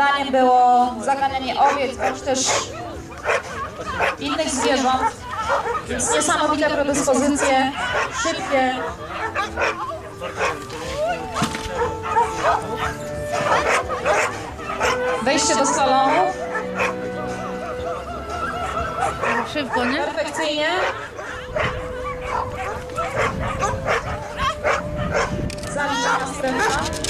Zadaniem było zaganianie owiec, bądź też innych zwierząt. Więc niesamowite predyspozycje, szybkie. Wejście do salonu. Szybko, nie? Perfekcyjnie. Zaliczana następna